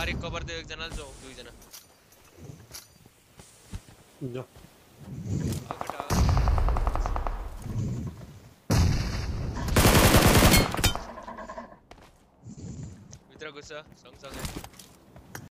बारी कभर देऊ एकजनाले जाउँ दुईजना। जा भित्र घुस सँगसँगै